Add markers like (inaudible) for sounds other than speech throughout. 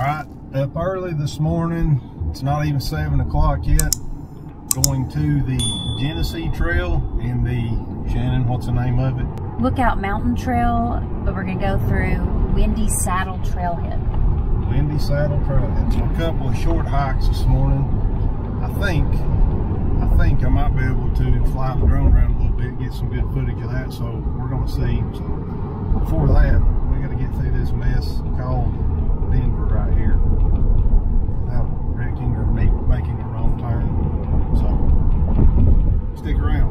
All right, up early this morning. It's not even seven o'clock yet. Going to the Genesee Trail in the Shannon. What's the name of it? Lookout Mountain Trail, but we're gonna go through Windy Saddle Trailhead. Windy Saddle Trailhead. So a couple of short hikes this morning. I think, I think I might be able to fly the drone around a little bit, get some good footage of that. So we're gonna see. So before that, we got to get through this mess called Denver right here without wrecking or make, making a wrong turn. So stick around.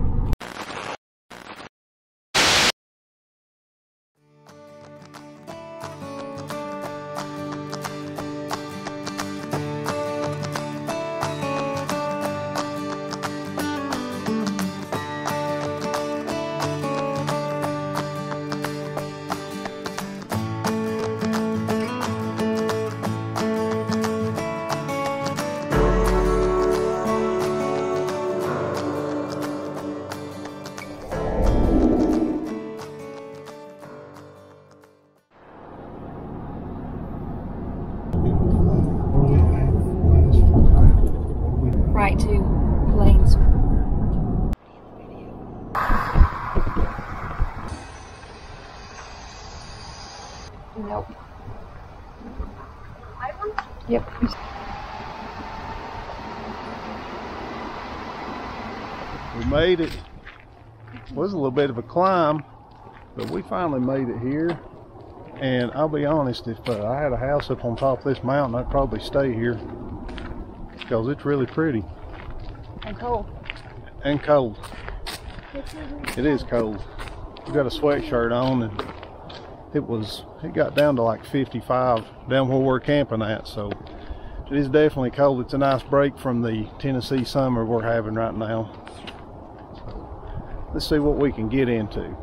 Right to Lanes. Nope. Yep. We made it. Was a little bit of a climb, but we finally made it here. And I'll be honest, if uh, I had a house up on top of this mountain, I'd probably stay here because it's really pretty And cold. and cold. It is cold. We got a sweatshirt on, and it was it got down to like 55 down where we're camping at. So it is definitely cold. It's a nice break from the Tennessee summer we're having right now. Let's see what we can get into.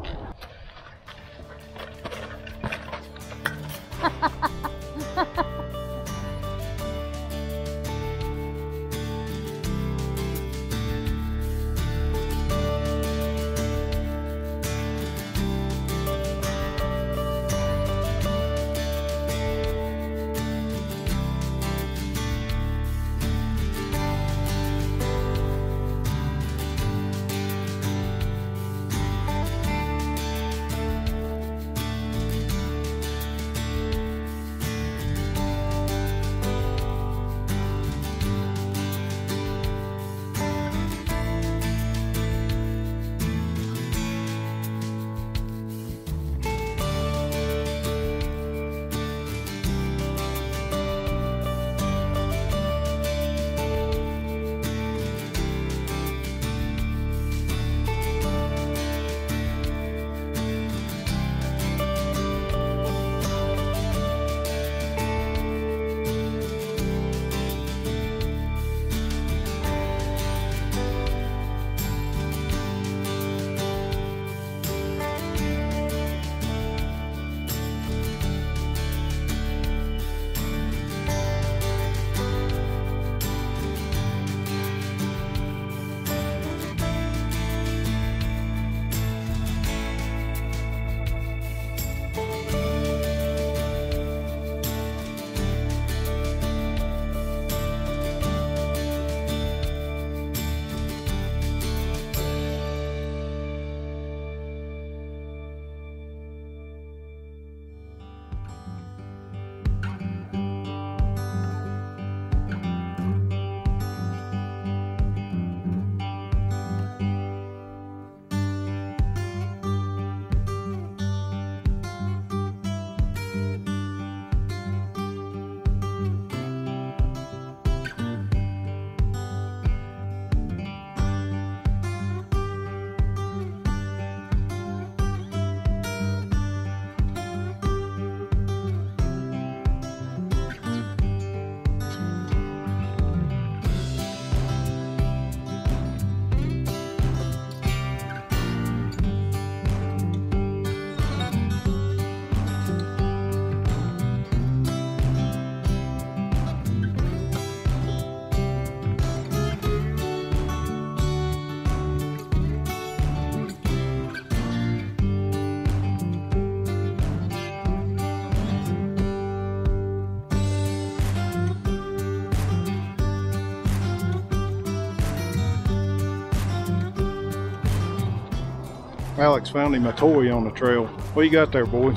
Alex found him a toy on the trail. What you got there, boy?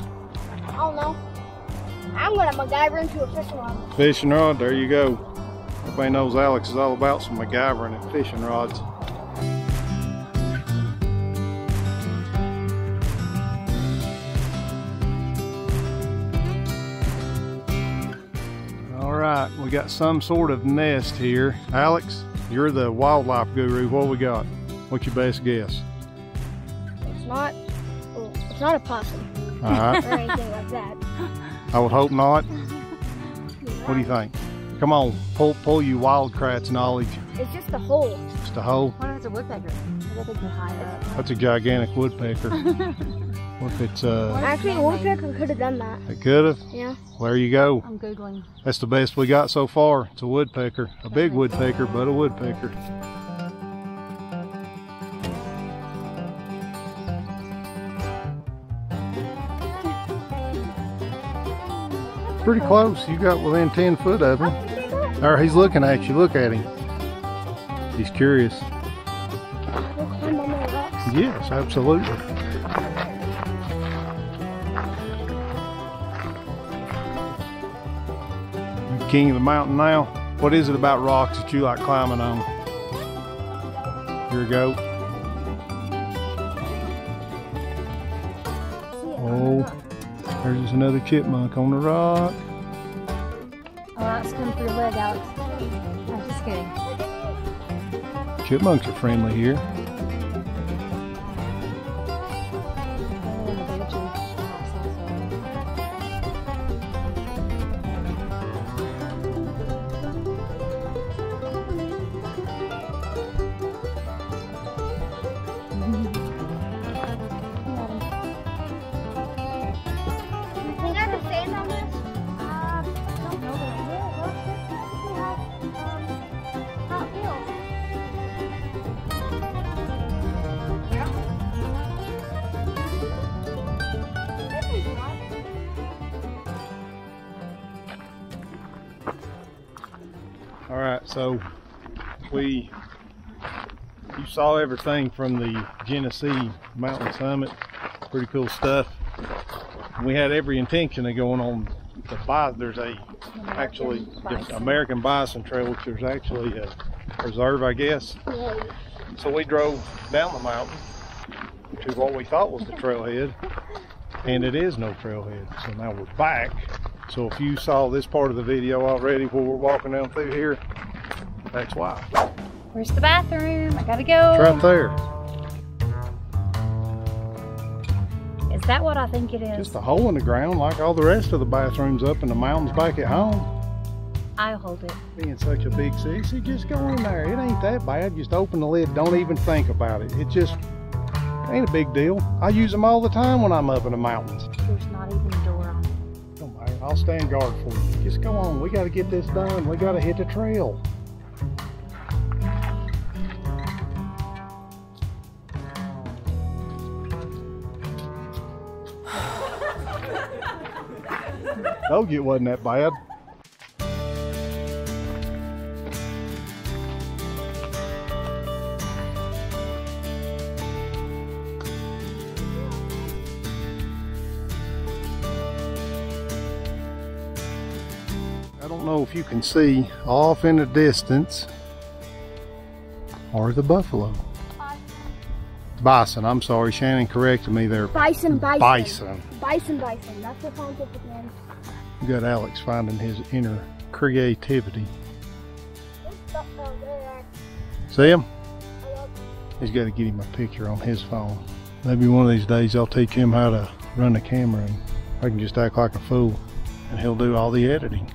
I don't know. I'm gonna MacGyver into a fishing rod. Fishing rod, there you go. Everybody knows Alex is all about some MacGyvering and fishing rods. All right, we got some sort of nest here. Alex, you're the wildlife guru. What we got? What's your best guess? It's not. Well, it's not a possum All right, (laughs) or anything like that. I would hope not. (laughs) What do you think? Come on, pull pull you Wild Kratts knowledge. It's just a hole. Just a hole. What if it's a woodpecker? I think they're up. That's a gigantic woodpecker. (laughs) what if it's uh? Actually, a woodpecker could have done that. It could have. Yeah. There you go. I'm Googling. That's the best we got so far. It's a woodpecker. A big woodpecker, but a woodpecker. Pretty close. You got within 10 foot of him. Or he's looking at you. Look at him. He's curious. Yes, absolutely. King of the mountain now. What is it about rocks that you like climbing on? Here we go. Oh, there's another chipmunk on the rock. Oh, that's coming through your leg, Alex. I'm just kidding. Chipmunks are friendly here. So we you saw everything from the Genesee Mountain Summit. Pretty cool stuff. We had every intention of going on the bison. There's a actually the Bison. American Bison Trail, which there's actually a preserve, I guess. So we drove down the mountain to what we thought was the trailhead, and it is no trailhead. So now we're back. So if you saw this part of the video already where we're walking down through here, that's why. Where's the bathroom? I gotta go. It's right there. Is that what I think it is? Just a hole in the ground like all the rest of the bathrooms up in the mountains back at home. I'll hold it. Being such a big city, just go in there. It ain't that bad. Just open the lid. Don't even think about it. It just ain't a big deal. I use them all the time when I'm up in the mountains. There's not even a door on it. Don't matter. I'll stand guard for you. Just go on. We got to get this done. We got to hit the trail. You it wasn't that bad. I don't know if you can see off in the distance are the buffalo. Bison, I'm sorry, Shannon corrected me there. Bison, bison. Bison. Bison, bison. That's the scientific name. You got Alex finding his inner creativity. This stuff over there, See him? He's got to get him a picture on his phone. Maybe one of these days I'll teach him how to run the camera and I can just act like a fool and he'll do all the editing.